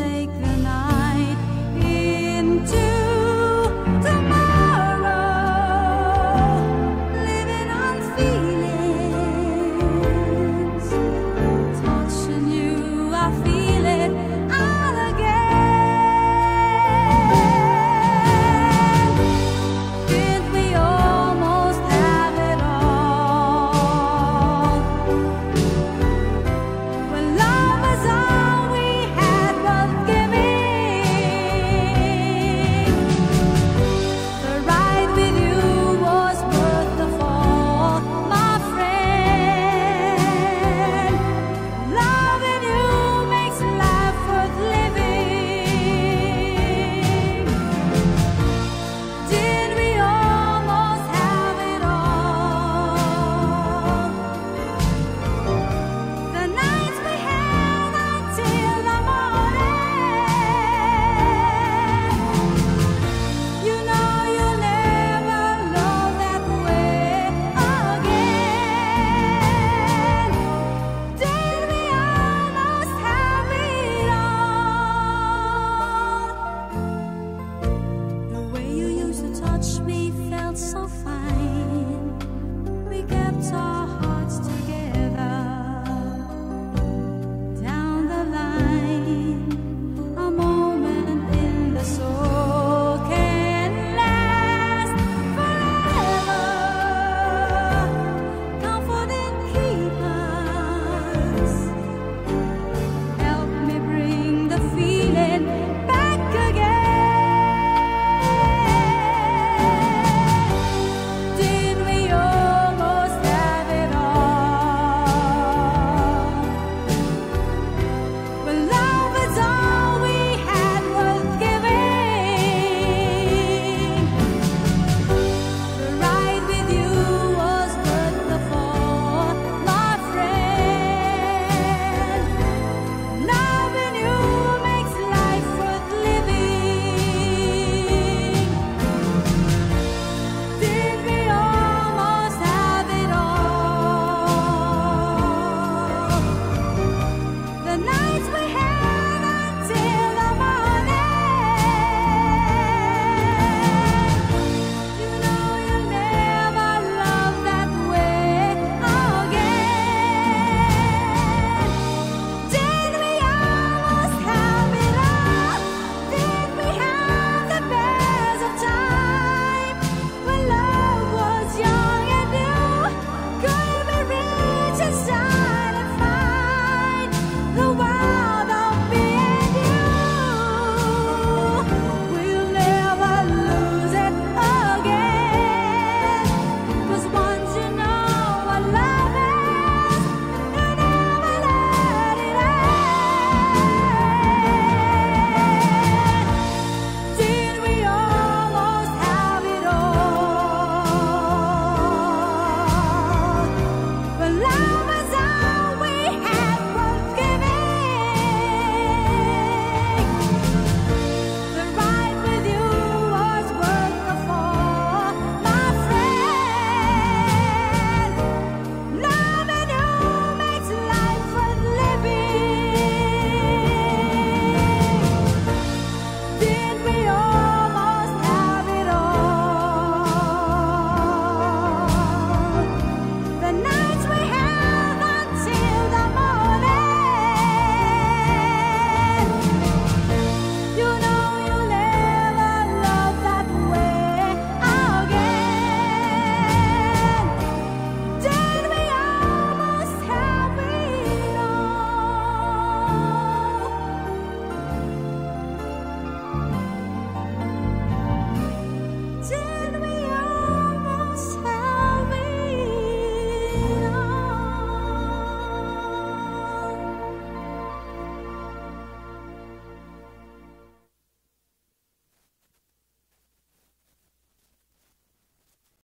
take